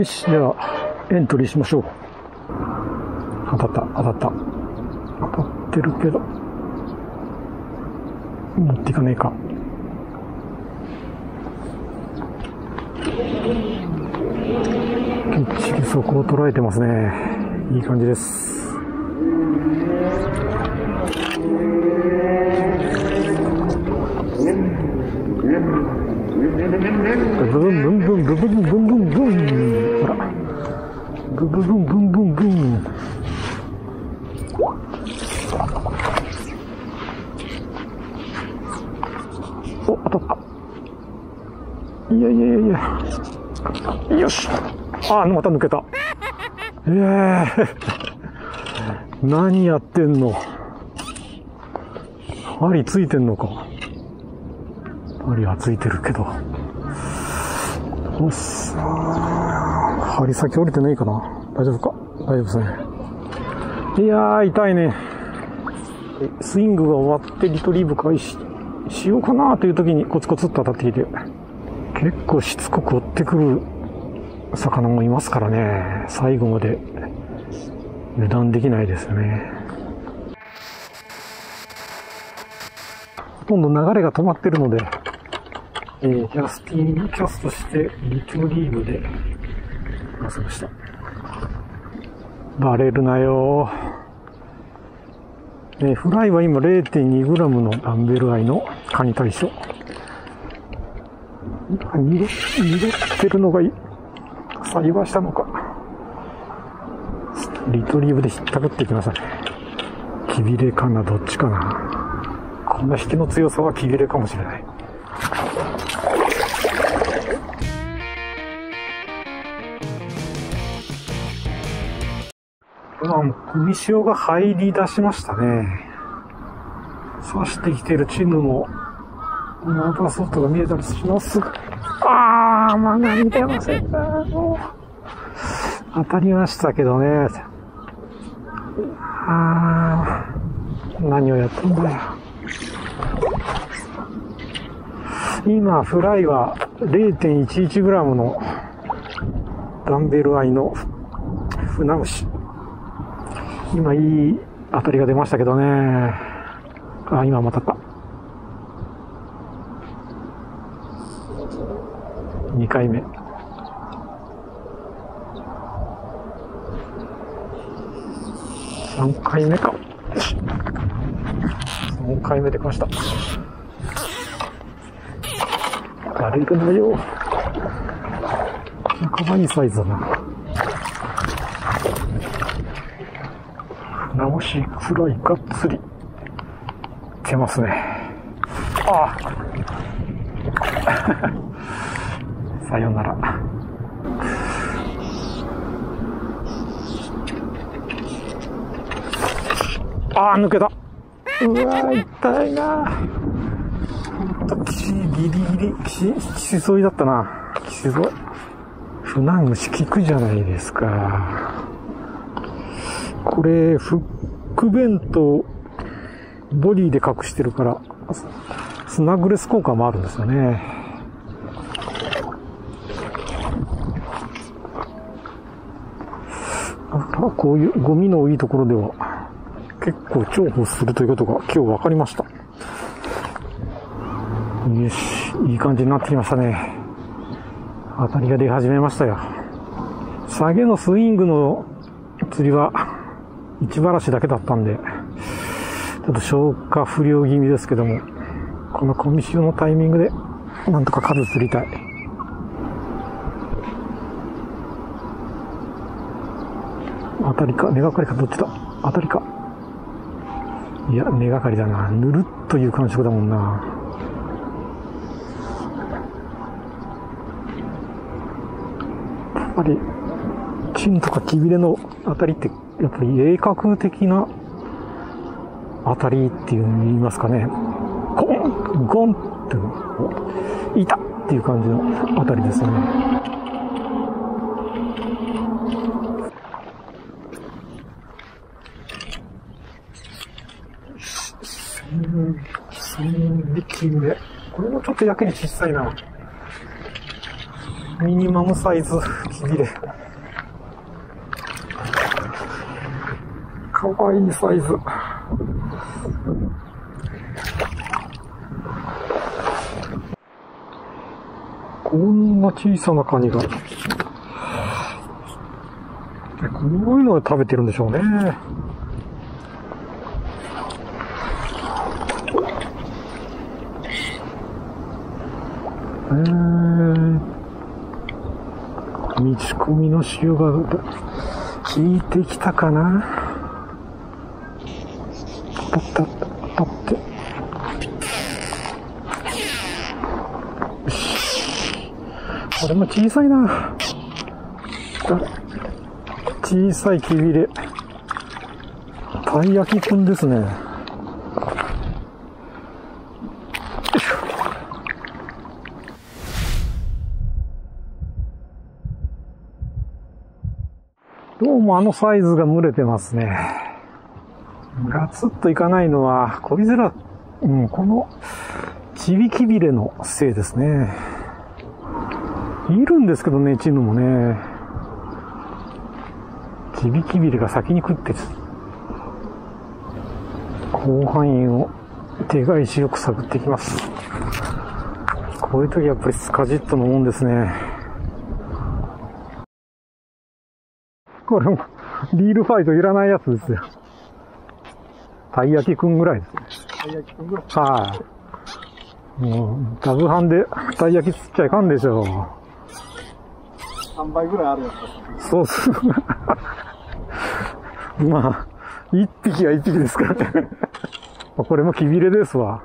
よし、では、エントリーしましょう。当たった、当たった。当たってるけど。持っていかねえか。きっちりそこを捉えてますね。いい感じです。ブブンブンブンブブンブンブンブンほらブブブンブンブンブン。お当たったいやいやいやいや。よし。あまた抜けた。ええ、何やってんの？針ついてんのか。針はついてるけど。おっさ針先折れてないかな？大丈夫か？大丈夫ですね。いやー、痛いね。スイングが終わってリトリーブ開始しようかなという時にコツコツっと当たってきて、結構しつこく追ってくる魚もいますからね、最後まで油断できないですよね。ほとんど流れが止まってるので、えー、キャスティングキャストしてリトリーブでせました。バレるなよえ、フライは今 0.2g のダンベル愛のカニ対象。濁ってるのが採用したのか。リトリーブでひったくっていきなさい。キビレかな、どっちかな。こんな引きの強さはキビレかもしれない。今、海潮が入り出しましたね。刺してきてるチームも、ナンバーソフトが見えたりしますが、あー、まだ見てませんか。当たりましたけどね。あー、何をやったんだよ。今、フライは 0.11g のダンベル愛の船虫。今いい当たりが出ましたけどね。あ、今またった。2回目。3回目か。3回目できました。バレるのよ。かわいいサイズだな。直しフライがっつり出ますね。ああ。さよなら。ああ、抜けた。うわ痛いなギリギリ、きし添いだったな。きし添い。船虫効くじゃないですか。これ、フックベント、ボディで隠してるから、スナグレス効果もあるんですよね。こういうゴミのいいところでは結構重宝するということが今日分かりました。よし、いい感じになってきましたね。当たりが出始めましたよ。下げのスイングの釣りは市原市だけだったんで、ちょっと消化不良気味ですけども、このコミシのタイミングで、なんとか数釣りたい。当たりか、根がかりか、どっちだ？当たりか。いや、根がかりだな。ぬるっという感触だもんな。やっぱり、チンとかきびれの当たりってやっぱり鋭角的な当たりっていうの言いますかね。ゴンゴンって、いたっていう感じの当たりですね。千匹目。これもちょっとやけに小さいな。ミニマムサイズ、きびれ。かわいいサイズ。こんな小さなカニが。こういうのを食べてるんでしょうね。えー、道込みの潮が効いてきたかなパッパッパッて。よし。これも小さいな。小さいきびれ。たい焼きくんですね。どうもあのサイズが蒸れてますね。ガツッといかないのは、こいつら、うん、この、ちびきびれのせいですね。いるんですけどね、チヌもね。ちびきびれが先に食ってる。広範囲を手返しよく探っていきます。こういう時やっぱりスカジットのもんですね。これも、リールファイトいらないやつですよ。たい焼きくんぐらいですね。たい焼きくんぐらいはい、もう、ダブハンで、たい焼き釣っちゃいかんでしょう。3倍ぐらいあるやつそうっす。まあ、一匹は一匹ですからね。これもきびれですわ。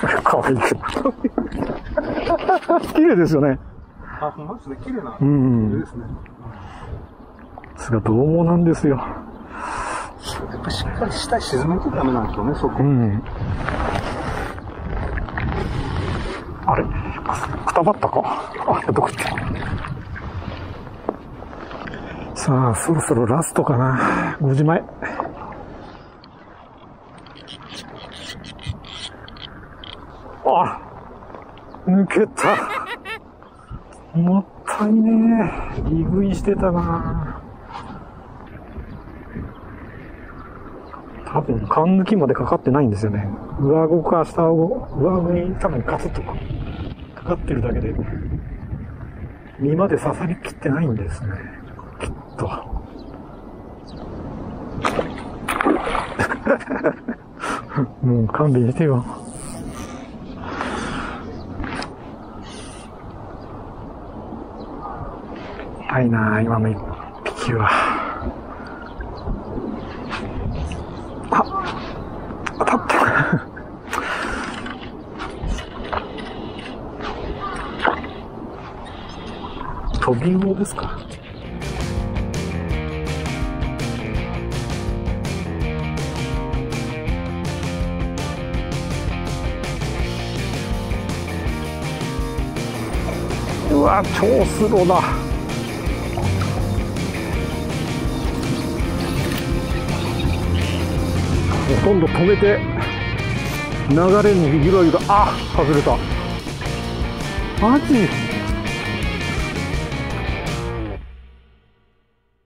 かわいい。綺麗ですよね。あ、ほんまですね。綺麗な。うん。ですね。すが獰猛なんですよ。ぱしっかり下沈めてダメなんでしょうね、そこ。うん。あれくたばったか？あ、どこ行った？さあ、そろそろラストかな。5時前。あ抜けた。もったいねえ。リグイしてたな多分、缶抜きまでかかってないんですよね。上顎か下顎、上顎に多分ガツッとかかってるだけで、身まで刺さりきってないんですね。きっと。もう勘弁してよ。痛いな今の一匹は。トビウオですか？うわ超スローだ。ほとんど止めて流れにゆらゆらあ外れた。マジ